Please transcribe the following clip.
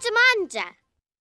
ンチマンジャ